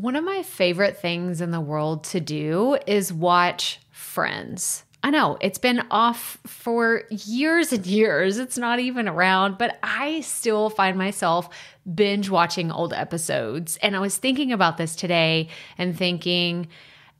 One of my favorite things in the world to do is watch Friends. I know it's been off for years and years. It's not even around, but I still find myself binge watching old episodes. And I was thinking about this today and thinking,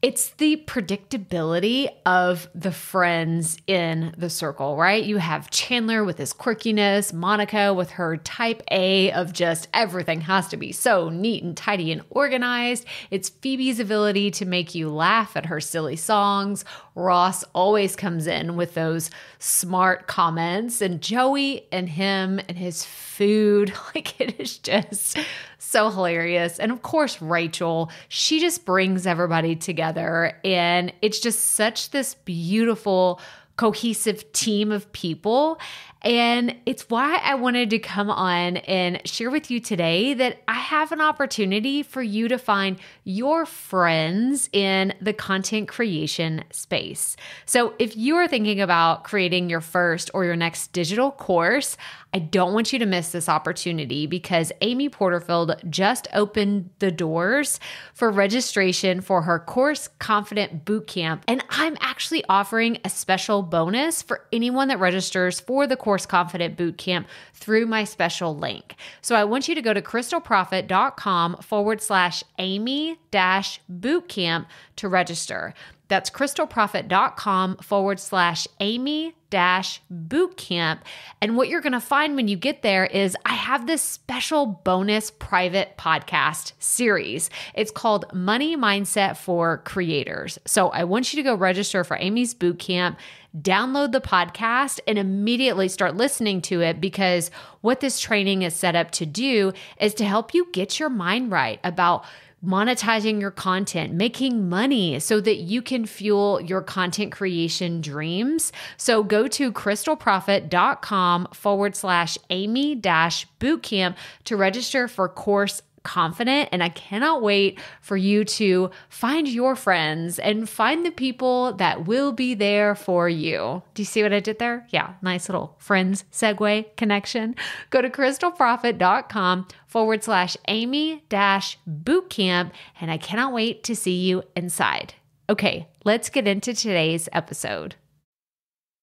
it's the predictability of the friends in the circle, right? You have Chandler with his quirkiness, Monica with her type A of just everything has to be so neat and tidy and organized. It's Phoebe's ability to make you laugh at her silly songs. Ross always comes in with those smart comments, and Joey and him and his food. Like it is just so hilarious. And of course, Rachel, she just brings everybody together. And it's just such this beautiful, cohesive team of people. And it's why I wanted to come on and share with you today that I have an opportunity for you to find your friends in the content creation space. So, if you are thinking about creating your first or your next digital course, I don't want you to miss this opportunity because Amy Porterfield just opened the doors for registration for her Course Confident Bootcamp. And I'm actually offering a special bonus for anyone that registers for the Course Confident Bootcamp through my special link. So I want you to go to krystalproffitt.com forward slash Amy dash bootcamp to register. That's krystalproffitt.com forward slash Amy dash bootcamp. And what you're going to find when you get there is I have this special bonus private podcast series. It's called Money Mindset for Creators. So I want you to go register for Amy's bootcamp download the podcast and immediately start listening to it because what this training is set up to do is to help you get your mind right about monetizing your content, making money so that you can fuel your content creation dreams. So go to krystalproffitt.com forward slash Amy dash bootcamp to register for course confident. And I cannot wait for you to find your friends and find the people that will be there for you. Do you see what I did there? Yeah, nice little friends segue connection. Go to krystalproffitt.com forward slash Amy dash bootcamp. And I cannot wait to see you inside. Okay, let's get into today's episode.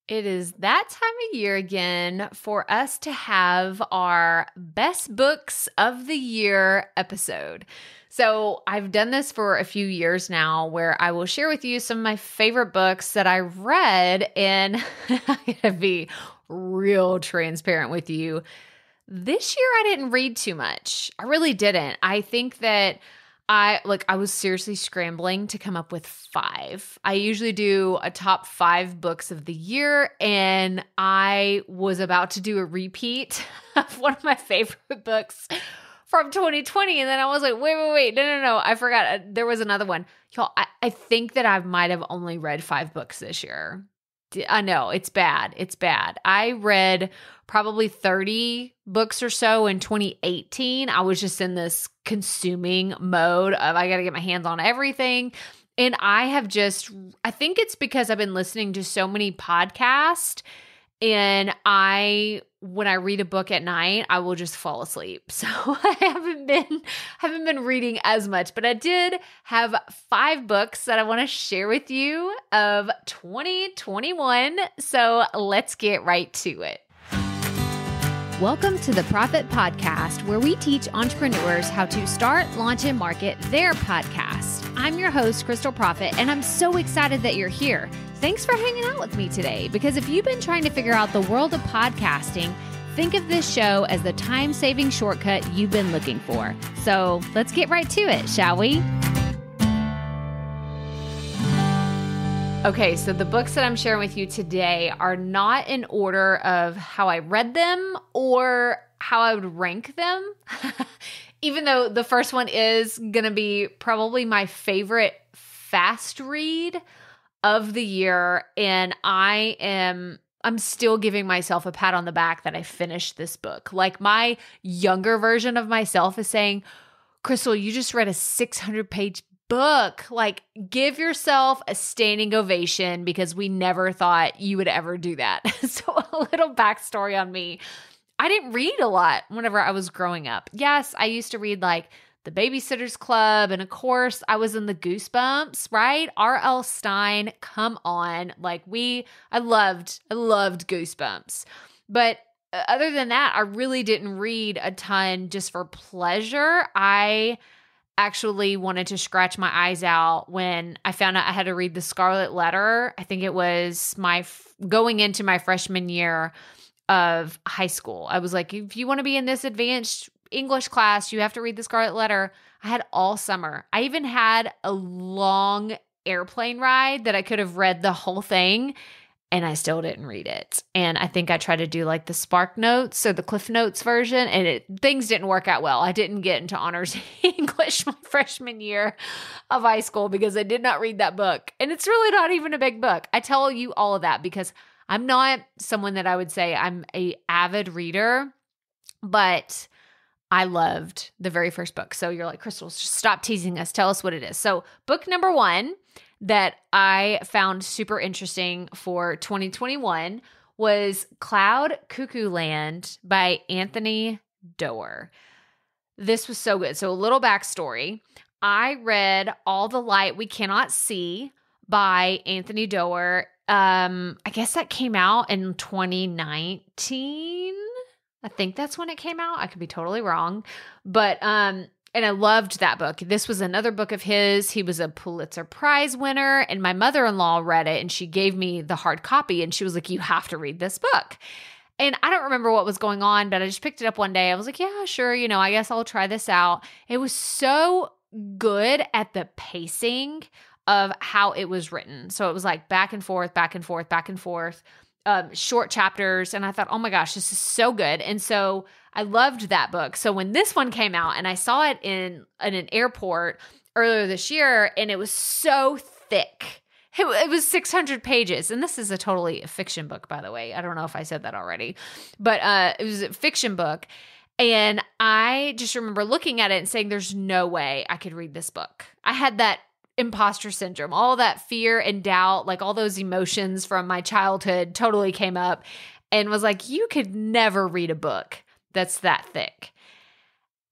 It is that time of year again for us to have our best books of the year episode. So, I've done this for a few years now where I will share with you some of my favorite books that I read. And I'm going to be real transparent with you. This year, I didn't read too much. I really didn't. I think that I like I was seriously scrambling to come up with 5. I usually do a top 5 books of the year and I was about to do a repeat of one of my favorite books from 2020 and then I was like, "Wait, wait, wait. No, no, no. I forgot uh, there was another one." Y'all, I, I think that I might have only read 5 books this year. I know it's bad. It's bad. I read probably 30 books or so in 2018. I was just in this consuming mode of I got to get my hands on everything. And I have just, I think it's because I've been listening to so many podcasts and I when I read a book at night, I will just fall asleep. So I haven't been haven't been reading as much, but I did have 5 books that I want to share with you of 2021. So let's get right to it. Welcome to the Profit Podcast, where we teach entrepreneurs how to start, launch, and market their podcast. I'm your host, Krystal Proffitt, and I'm so excited that you're here. Thanks for hanging out with me today because if you've been trying to figure out the world of podcasting, think of this show as the time saving shortcut you've been looking for. So let's get right to it, shall we? Okay, so the books that I'm sharing with you today are not in order of how I read them or how I would rank them. Even though the first one is going to be probably my favorite fast read of the year and I am I'm still giving myself a pat on the back that I finished this book. Like my younger version of myself is saying, Krystal, you just read a 600 page book. Like, give yourself a standing ovation because we never thought you would ever do that. so, a little backstory on me I didn't read a lot whenever I was growing up. Yes, I used to read like the Babysitter's Club, and of course, I was in the Goosebumps, right? R.L. Stine, come on. Like, we, I loved, I loved Goosebumps. But uh, other than that, I really didn't read a ton just for pleasure. I actually wanted to scratch my eyes out when I found out I had to read The Scarlet Letter. I think it was my f- going into my freshman year of high school. I was like, if you want to be in this advanced English class, you have to read The Scarlet Letter. I had all summer. I even had a long airplane ride that I could have read the whole thing and I still didn't read it. And I think I tried to do like the Spark Notes or the Cliff Notes version, and it things didn't work out well. I didn't get into honors English my freshman year of high school because I did not read that book. And it's really not even a big book. I tell you all of that because I'm not someone that I would say I'm a avid reader, but I loved the very first book. So you're like, Krystal, just stop teasing us. Tell us what it is. So, book number one that I found super interesting for 2021 was Cloud Cuckoo Land by Anthony Doerr. This was so good. So, a little backstory I read All the Light We Cannot See by Anthony Doerr. Um, I guess that came out in 2019. I think that's when it came out. I could be totally wrong. But um and I loved that book. This was another book of his. He was a Pulitzer Prize winner, and my mother in law read it and she gave me the hard copy and she was like, You have to read this book. And I don't remember what was going on, but I just picked it up one day. I was like, Yeah, sure. You know, I guess I'll try this out. It was so good at the pacing of how it was written. So it was like back and forth, back and forth, back and forth um, short chapters. And I thought, oh my gosh, this is so good. And so I loved that book. So when this one came out and I saw it in, in an airport earlier this year, and it was so thick. It, it was 600 pages. And this is a totally fiction book, by the way. I don't know if I said that already, but uh, it was a fiction book. And I just remember looking at it and saying, there's no way I could read this book. I had that imposter syndrome, all that fear and doubt, like all those emotions from my childhood totally came up and was like, you could never read a book that's that thick.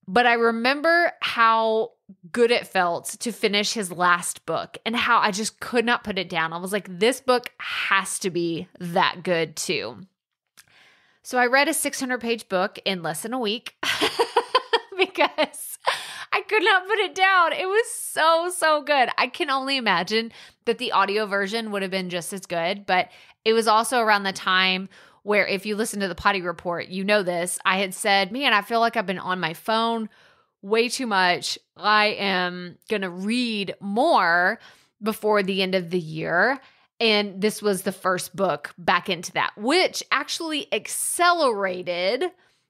But I remember how good it felt to finish his last book and how I just could not put it down. I was like, this book has to be that good too. So I read a 600 page book in less than a week because I could not put it down. It was so, so good. I can only imagine that the audio version would have been just as good, but it was also around the time where if you listen to the potty report, you know this. I had said, man, I feel like I've been on my phone way too much. I am going to read more before the end of the year. And this was the first book back into that, which actually accelerated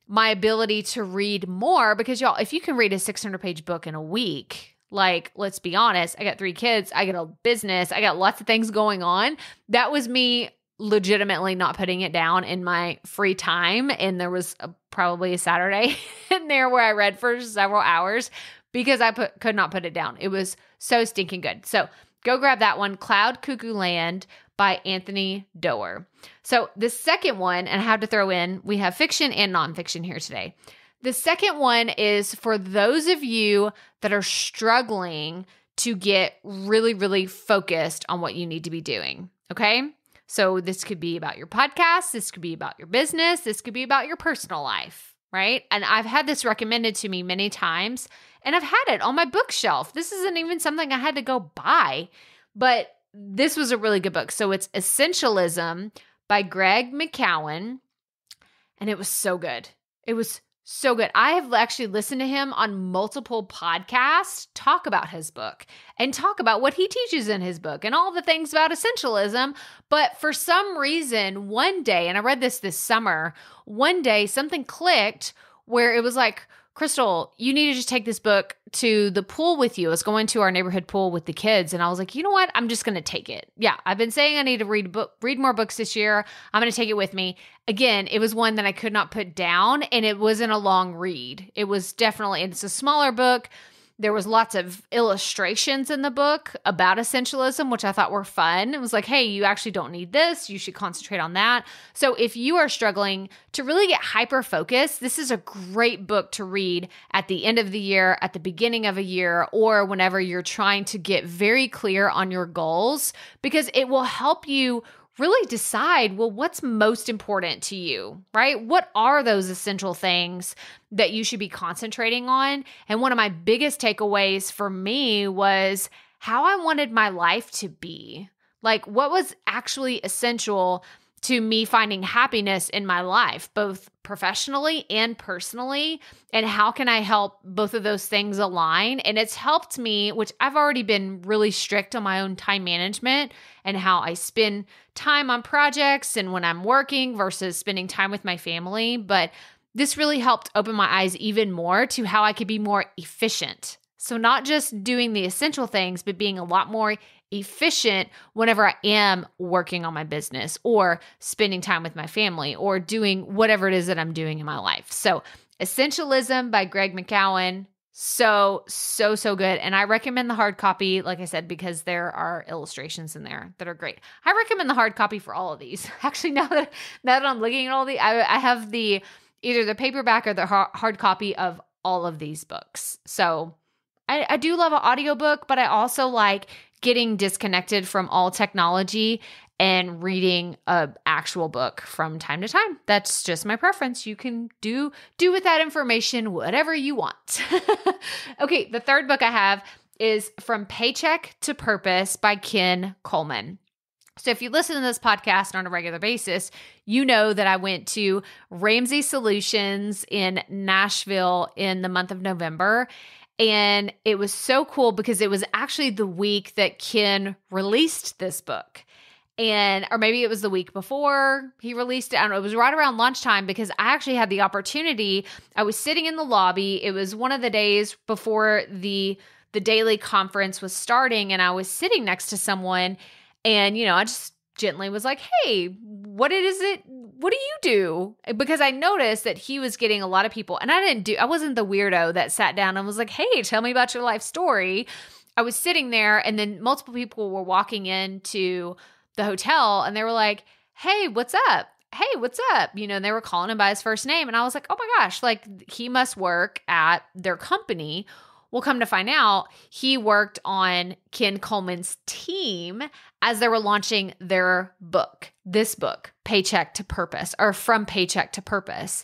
my ability to read more because y'all, if you can read a 600 page book in a week, like let's be honest, I got three kids, I got a business, I got lots of things going on. That was me legitimately not putting it down in my free time. And there was a, probably a Saturday in there where I read for several hours because I put, could not put it down. It was so stinking good. So go grab that one, Cloud Cuckoo Land by Anthony Doerr. So, the second one, and I have to throw in, we have fiction and nonfiction here today. The second one is for those of you that are struggling to get really, really focused on what you need to be doing. Okay. So, this could be about your podcast, this could be about your business, this could be about your personal life, right? And I've had this recommended to me many times, and I've had it on my bookshelf. This isn't even something I had to go buy, but this was a really good book. So it's Essentialism by Greg McKeown. And it was so good. It was so good. I have actually listened to him on multiple podcasts talk about his book and talk about what he teaches in his book and all the things about essentialism. But for some reason, one day, and I read this this summer, one day something clicked where it was like, Krystal, you need to just take this book to the pool with you. I was going to our neighborhood pool with the kids, and I was like, you know what? I'm just going to take it. Yeah, I've been saying I need to read book, read more books this year. I'm going to take it with me. Again, it was one that I could not put down, and it wasn't a long read. It was definitely it's a smaller book, There was lots of illustrations in the book about essentialism, which I thought were fun. It was like, hey, you actually don't need this. You should concentrate on that. So if you are struggling to really get hyper focused, this is a great book to read at the end of the year, at the beginning of a year, or whenever you're trying to get very clear on your goals because it will help you really decide well, what's most important to you, right? What are those essential things that you should be concentrating on? And one of my biggest takeaways for me was how I wanted my life to be. Like, what was actually essential to me finding happiness in my life, both professionally and personally. And how can I help both of those things align? And it's helped me, which I've already been really strict on my own time management and how I spend time on projects and when I'm working versus spending time with my family. But this really helped open my eyes even more to how I could be more efficient. So, not just doing the essential things, but being a lot more efficient whenever I am working on my business or spending time with my family or doing whatever it is that I'm doing in my life. So, Essentialism by Greg McKeown. So, so, so good. And I recommend the hard copy, like I said, because there are illustrations in there that are great. I recommend the hard copy for all of these. Actually, now that now that I'm looking at all the, I, I have the either the paperback or the hard copy of all of these books. So I, I do love an audiobook, but I also like getting disconnected from all technology and reading a actual book from time to time. That's just my preference. You can do do with that information whatever you want. okay, the third book I have is From Paycheck to Purpose by Ken Coleman. So, if you listen to this podcast on a regular basis, you know that I went to Ramsey Solutions in Nashville in the month of November. And it was so cool because it was actually the week that Ken released this book. And, or maybe it was the week before he released it. I don't know. It was right around lunchtime because I actually had the opportunity. I was sitting in the lobby. It was one of the days before the the daily conference was starting and I was sitting next to someone and you know, I just gently was like, "Hey, what is it? What do you do?" Eh, because I noticed that he was getting a lot of people, and I didn't do. I wasn't the weirdo that sat down and was like, "Hey, tell me about your life story." I was sitting there, and then multiple people were walking into the hotel, and they were like, "Hey, what's up?" Hey, what's up? You know, they were calling him by his first name. And I was like, oh my gosh, like he must work at their company well, come to find out, he worked on Ken Coleman's team as they were launching their book, this book, Paycheck to Purpose, or From Paycheck to Purpose.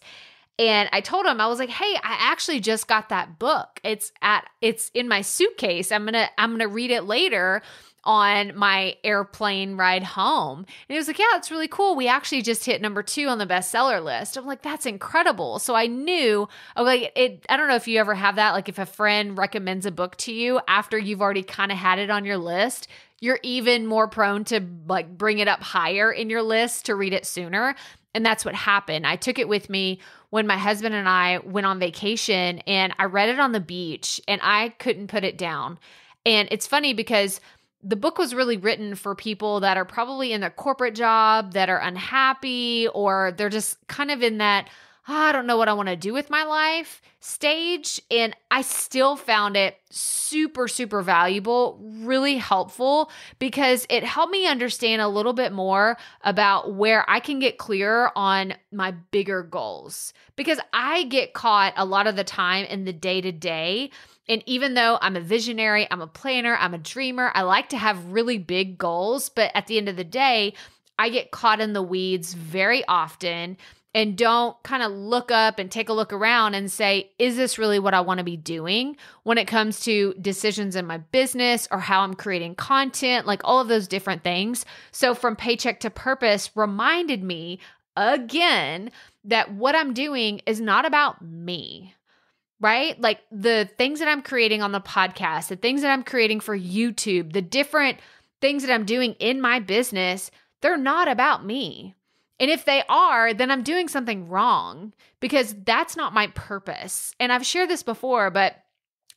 And I told him, I was like, hey, I actually just got that book. It's at it's in my suitcase. I'm gonna, I'm gonna read it later on my airplane ride home. And he was like, Yeah, it's really cool. We actually just hit number two on the bestseller list. I'm like, That's incredible. So I knew, oh, like, it, I don't know if you ever have that. Like, if a friend recommends a book to you after you've already kind of had it on your list, you're even more prone to like bring it up higher in your list to read it sooner. And that's what happened. I took it with me when my husband and I went on vacation and I read it on the beach and I couldn't put it down. And it's funny because the book was really written for people that are probably in a corporate job that are unhappy or they're just kind of in that Ah, I don't know what I want to do with my life stage and I still found it super super valuable, really helpful because it helped me understand a little bit more about where I can get clearer on my bigger goals because I get caught a lot of the time in the day to day and even though I'm a visionary, I'm a planner, I'm a dreamer, I like to have really big goals. But at the end of the day, I get caught in the weeds very often and don't kind of look up and take a look around and say, is this really what I want to be doing when it comes to decisions in my business or how I'm creating content, like all of those different things. So, from paycheck to purpose reminded me again that what I'm doing is not about me right? Like the things that I'm creating on the podcast, the things that I'm creating for YouTube, the different things that I'm doing in my business, they're not about me. And if they are, then I'm doing something wrong because that's not my purpose. And I've shared this before, but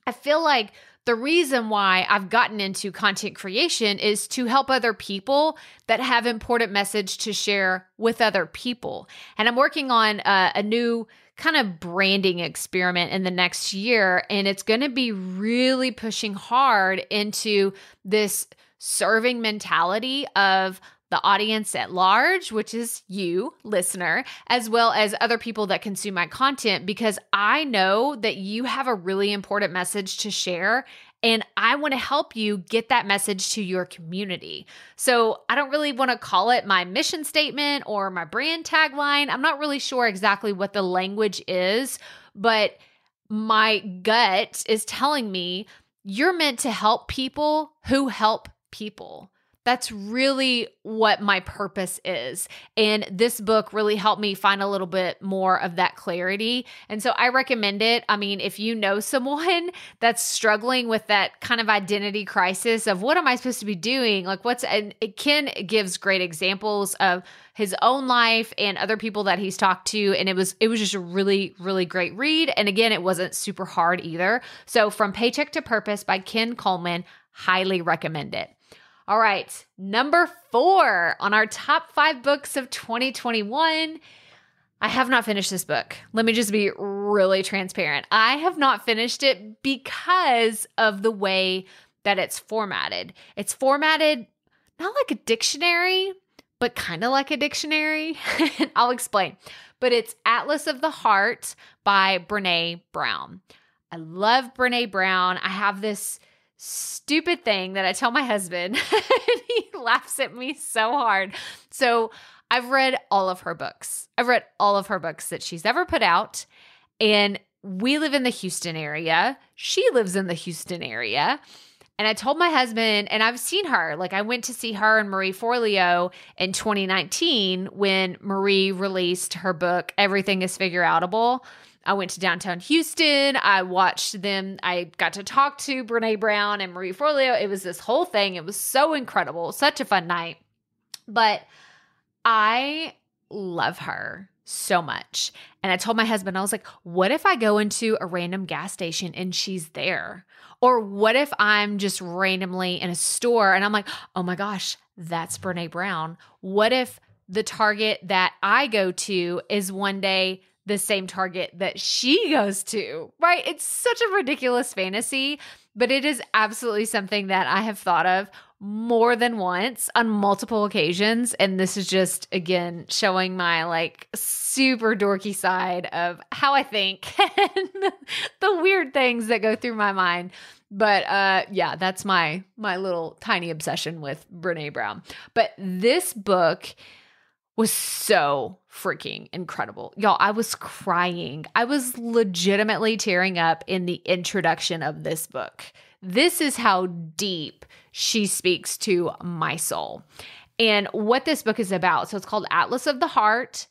I feel like the reason why I've gotten into content creation is to help other people that have important message to share with other people. And I'm working on uh, a new kind of branding experiment in the next year. And it's going to be really pushing hard into this serving mentality of the audience at large, which is you, listener, as well as other people that consume my content, because I know that you have a really important message to share. And I want to help you get that message to your community. So I don't really want to call it my mission statement or my brand tagline. I'm not really sure exactly what the language is, but my gut is telling me you're meant to help people who help people. That's really what my purpose is. And this book really helped me find a little bit more of that clarity. And so I recommend it. I mean, if you know someone that's struggling with that kind of identity crisis of what am I supposed to be doing? Like, what's, and Ken gives great examples of his own life and other people that he's talked to and it was it was just a really really great read and again it wasn't super hard either so from paycheck to purpose by ken coleman highly recommend it all right, number four on our top five books of 2021. I have not finished this book. Let me just be really transparent. I have not finished it because of the way that it's formatted. It's formatted not like a dictionary, but kind of like a dictionary. I'll explain. But it's Atlas of the Heart by Brene Brown. I love Brene Brown. I have this stupid thing that I tell my husband, and he laughs at me so hard. So I've read all of her books. I've read all of her books that she's ever put out. And we live in the Houston area. She lives in the Houston area. And I told my husband, and I've seen her. Like I went to see her and Marie Forleo in 2019 when Marie released her book, Everything is Figure Outable. I went to downtown Houston. I watched them. I got to talk to Brene Brown and Marie Forleo. It was this whole thing. It was so incredible. Such a fun night. But I love her so much. And I told my husband, I was like, what if I go into a random gas station and she's there? Or what if I'm just randomly in a store and I'm like, oh my gosh, that's Brene Brown? What if the Target that I go to is one day the same target that she goes to, right? It's such a ridiculous fantasy, but it is absolutely something that I have thought of more than once on multiple occasions. And this is just, again, showing my like super dorky side of how I think and the weird things that go through my mind. But uh yeah, that's my my little tiny obsession with Brene Brown. But this book was so freaking incredible. Y'all, I was crying. I was legitimately tearing up in the introduction of this book. This is how deep she speaks to my soul and what this book is about. So it's called Atlas of the Heart,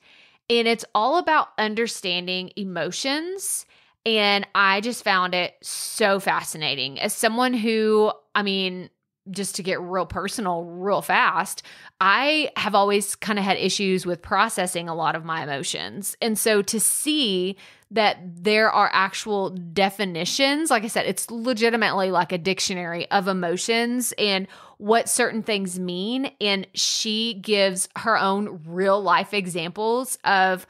and it's all about understanding emotions. And I just found it so fascinating. As someone who, I mean, just to get real personal real fast, I have always kind of had issues with processing a lot of my emotions. And so to see that there are actual definitions, like I said, it's legitimately like a dictionary of emotions and what certain things mean. And she gives her own real life examples of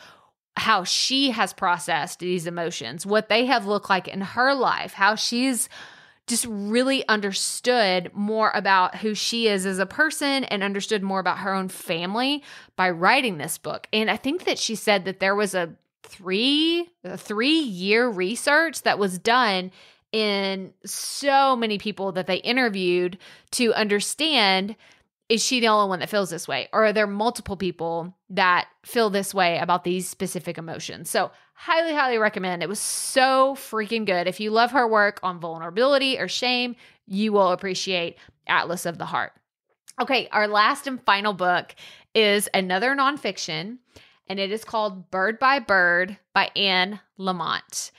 how she has processed these emotions, what they have looked like in her life, how she's just really understood more about who she is as a person and understood more about her own family by writing this book. And I think that she said that there was a three a three year research that was done in so many people that they interviewed to understand is she the only one that feels this way? Or are there multiple people that feel this way about these specific emotions? So, highly, highly recommend. It was so freaking good. If you love her work on vulnerability or shame, you will appreciate Atlas of the Heart. Okay, our last and final book is another nonfiction, and it is called Bird by Bird by Anne Lamott.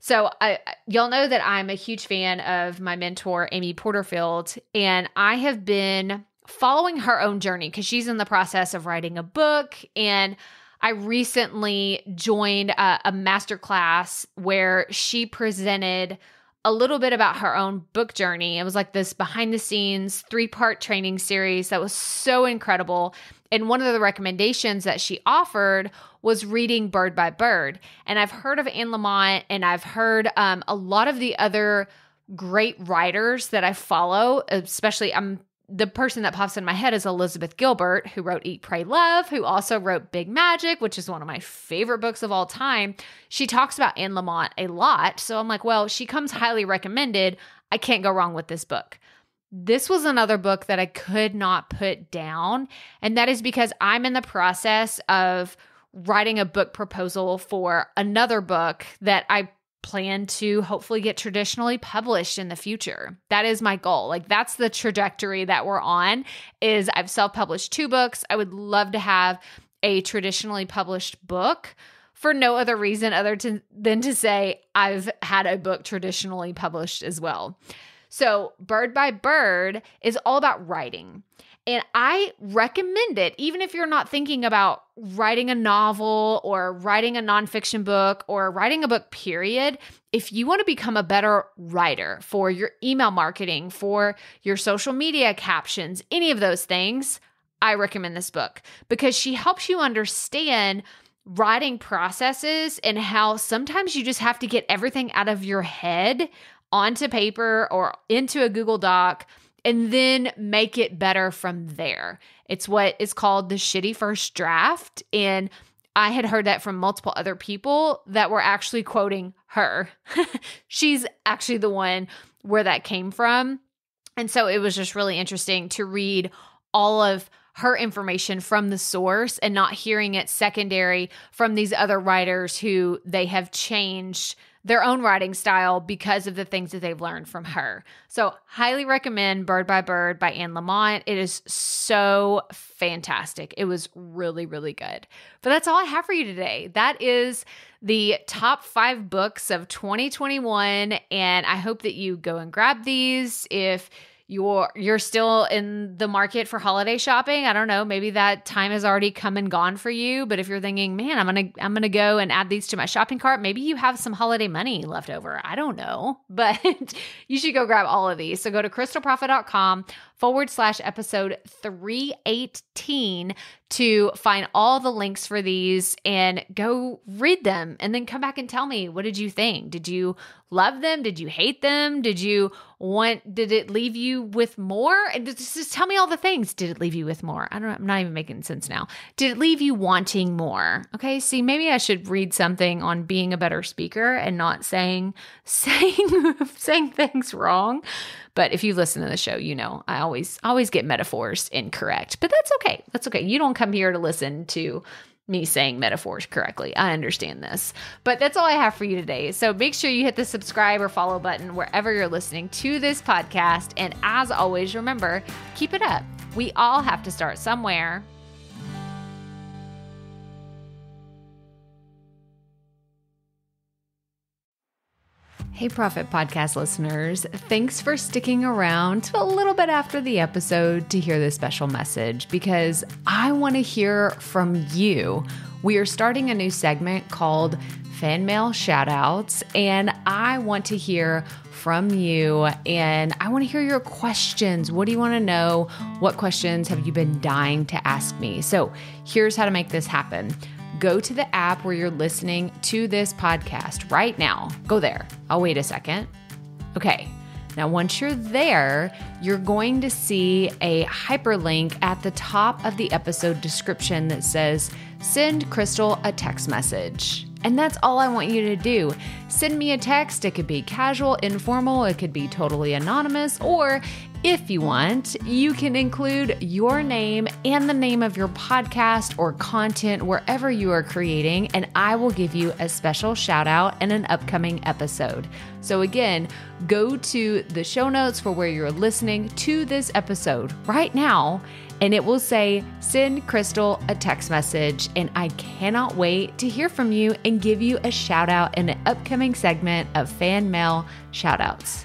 So, I, y'all know that I'm a huge fan of my mentor, Amy Porterfield, and I have been following her own journey because she's in the process of writing a book. And I recently joined a, a master class where she presented a little bit about her own book journey. It was like this behind the scenes three part training series that was so incredible. And one of the recommendations that she offered was reading Bird by Bird. And I've heard of Anne Lamott and I've heard um, a lot of the other great writers that I follow, especially I'm the person that pops in my head is Elizabeth Gilbert, who wrote Eat, Pray, Love, who also wrote Big Magic, which is one of my favorite books of all time. She talks about Anne Lamott a lot. So I'm like, well, she comes highly recommended. I can't go wrong with this book. This was another book that I could not put down. And that is because I'm in the process of writing a book proposal for another book that I plan to hopefully get traditionally published in the future. That is my goal. Like that's the trajectory that we're on is I've self-published two books. I would love to have a traditionally published book for no other reason other to, than to say I've had a book traditionally published as well. So, Bird by Bird is all about writing. And I recommend it, even if you're not thinking about writing a novel or writing a nonfiction book or writing a book, period. If you want to become a better writer for your email marketing, for your social media captions, any of those things, I recommend this book because she helps you understand writing processes and how sometimes you just have to get everything out of your head onto paper or into a Google Doc and then make it better from there. It's what is called the shitty first draft. And I had heard that from multiple other people that were actually quoting her. She's actually the one where that came from. And so it was just really interesting to read all of her information from the source and not hearing it secondary from these other writers who they have changed their own writing style because of the things that they've learned from her. So, highly recommend Bird by Bird by Anne Lamott. It is so fantastic. It was really, really good. But that's all I have for you today. That is the top five books of 2021. And I hope that you go and grab these. If you're you're still in the market for holiday shopping. I don't know. Maybe that time has already come and gone for you. But if you're thinking man i'm gonna i'm gonna go and add these to my shopping cart maybe you have some holiday money left over. I don't know. But you should go grab all of these. So go to krystalproffitt.com forward slash episode 318 to find all the links for these and go read them and then come back and tell me what did you think? Did you love them? Did you hate them? Did you want did it leave you with more? And just, just tell me all the things. Did it leave you with more? I don't know, I'm not even making sense now. Did it leave you wanting more? Okay, see, maybe I should read something on being a better speaker and not saying saying saying things wrong. But if you listen to the show, you know I always always get metaphors incorrect. But that's okay. That's okay. You don't come here to listen to me saying metaphors correctly. I understand this. But that's all I have for you today. So make sure you hit the subscribe or follow button wherever you're listening to this podcast. And as always, remember, keep it up. We all have to start somewhere. Hey, Profit Podcast listeners. Thanks for sticking around a little bit after the episode to hear this special message because I want to hear from you. We are starting a new segment called Fan Mail Shoutouts, and I want to hear from you and I want to hear your questions. What do you want to know? What questions have you been dying to ask me? So, here's how to make this happen go to the app where you're listening to this podcast right now. Go there. I'll wait a second. Okay. Now, once you're there, you're going to see a hyperlink at the top of the episode description that says, Send Krystal a text message. And that's all I want you to do. Send me a text. It could be casual, informal, it could be totally anonymous, or if you want, you can include your name and the name of your podcast or content wherever you are creating, and I will give you a special shout out in an upcoming episode. So, again, go to the show notes for where you're listening to this episode right now, and it will say, Send Krystal a text message. And I cannot wait to hear from you and give you a shout out in an upcoming segment of fan mail shout outs.